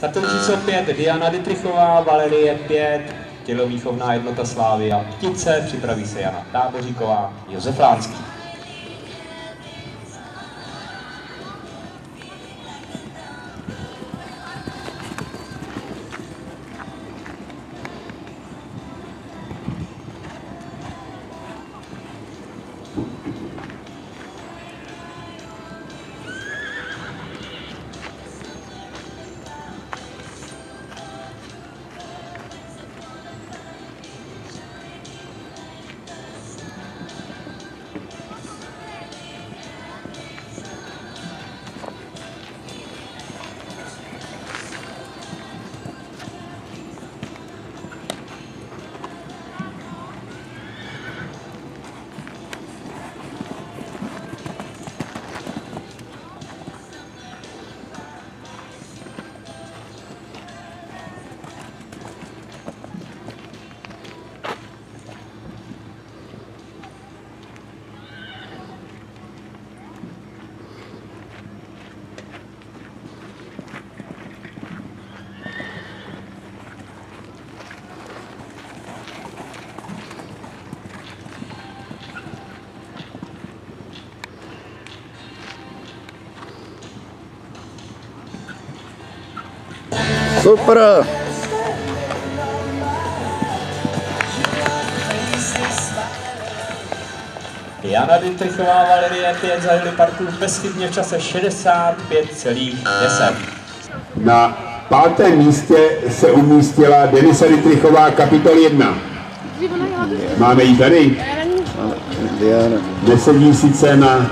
Startovní číslo 5 Diana Dytrichová, Valerie 5, tělovýchovná jednota Slávy a Ptice, připraví se Jana Táboříková, Josef Lánský. Super! Jana Dytrichová, Valerie 5 zajeli parku bezchybně v čase 65,10. Na pátém místě se umístila Denisa Dytrichová, kapitol 1. Máme ji tady. Nesedí sice na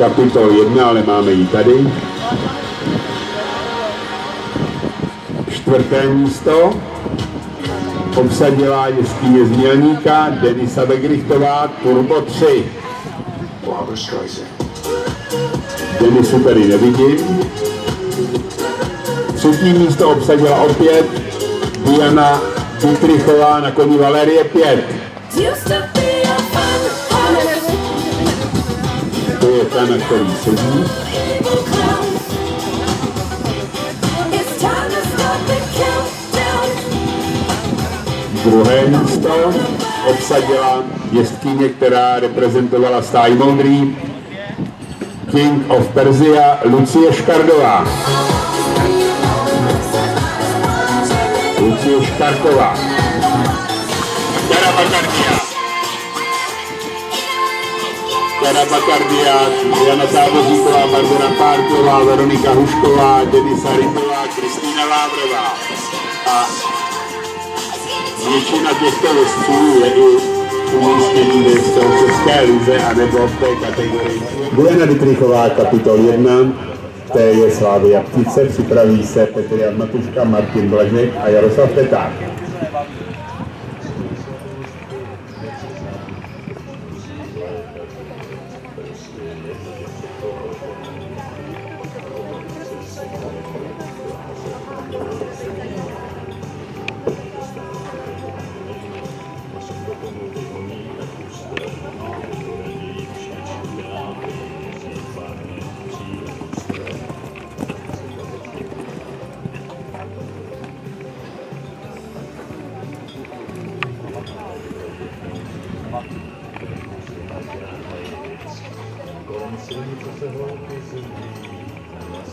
kapitol 1, ale máme ji tady. Čtvrté místo obsadila jeskyně z Mělníka Denisa Begrichtová, Turbo 3. Denisu tady nevidím. Třetí místo obsadila opět Diana Dietrichová na koni Valerie 5. Je ta, na který sedí. Druhé místo obsadila jezdkyně, která reprezentovala stáj moudrý, King of Persia Lucie Škardová. Lucie Škartová. Jana Bakardia. Jana Bakardia, Jana Táboříková, Barbara Párková, Veronika Hušková, Denisa Rytová, Kristýna Lávrová. A většina těchto listů je i umístění v České lize anebo v té kategorii. Bulena Dytrichová, kapitol 1, té je Slávia Ptice, připraví se Petr Jan Matuška, Martin Blažek a Jaroslav Peták.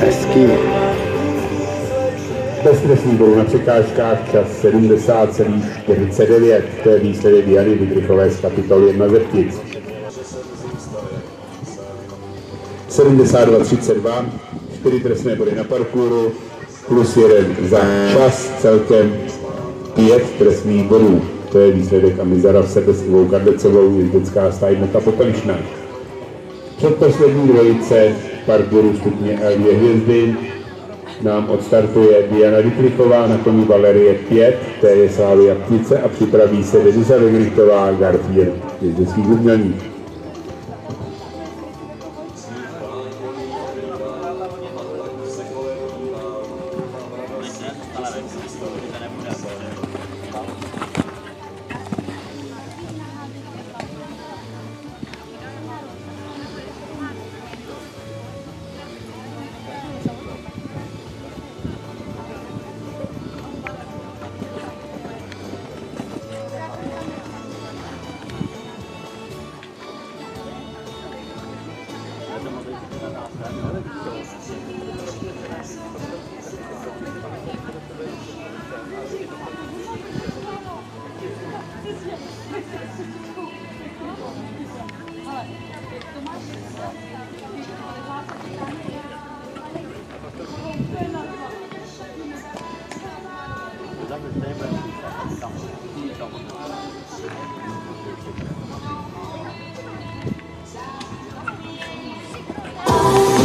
Hezký. Beztrestný bodů na překážkách čas 70,49. To je výsledek Diany Dydrychové z kapitol 1 ze Ptic. 72-32, 4 trestné body na parkouru, plus jeden za čas, celkem 5 trestných bodů. To je výsledek a Mizara se s Ivou Kardecovou jezdecká stájnota Popelišná. Předposlední dvojice parkouru stupně L2 hvězdy nám odstartuje Diana Dietrichová na koní Valerie 5, to je Slávia Ptice a připraví se Denisa Vegrichtová, Garfield, jezdecký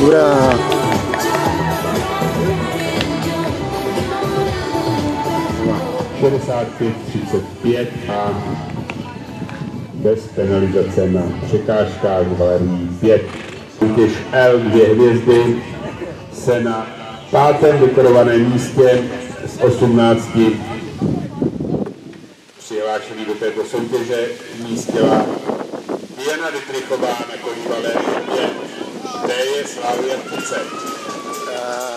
dura Buenos Aires, 55 ani bez penalizace na překážkách galerii 5. Soutěž L2 hvězdy se na pátém dekorovaném místě z 18 přihlášený do této soutěže umístila Diana Dytrichová na koní Valerie 5. Té je Slavia 30.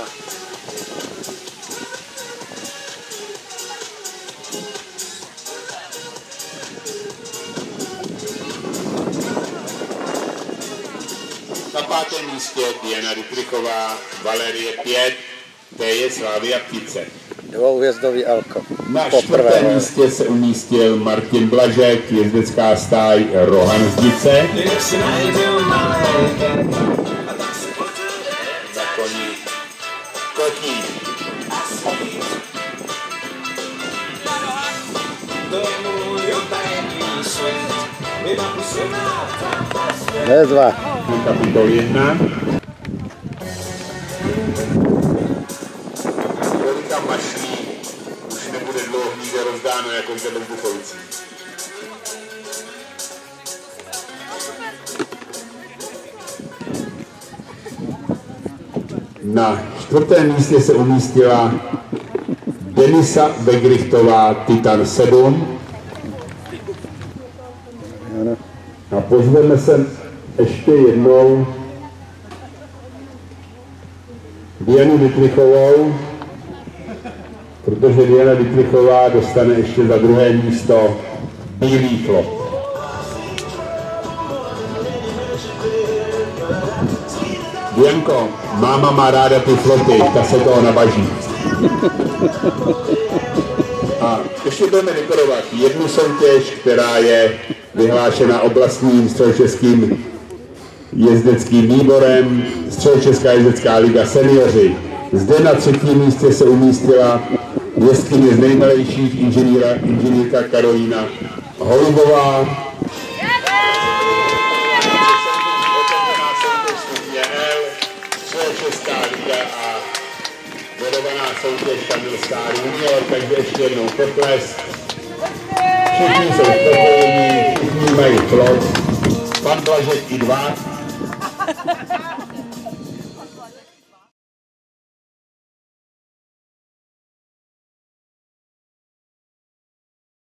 druhém místě Diana Rytrichová, Valerie 5, to je Slavia Ptice. Dvouhvězdový Alko. Na Poprvé. čtvrtém místě se umístil Martin Blažek, jezdecká stáj Rohan Zdice. Bezva. Kapitol 1. Kolika mašlí už nebude dlouho nikde rozdáno jako zde bez Buchovicí. Na čtvrtém místě se umístila Denisa Begrichtová Titan 7. Ano. A pozveme se ještě jednou Dianu Dytrichovou, protože Diana Dytrichová dostane ještě za druhé místo bílý flop. Dianko, máma má ráda ty flopy, ta se toho nabaží. A ještě budeme dekorovat jednu soutěž, která je vyhlášena oblastním středočeským jezdeckým výborem Středočeská jezdecká liga senioři. Zde na třetím místě se umístila jezdkyně z nejmalejších inženýra, inženýrka Karolína Holubová. Středočeská liga a vodovaná soutěž Kamil Star Junior, takže ještě jednou potlesk. Všichni jsou spokojení, všichni mají flot. Pan Blažek i dva.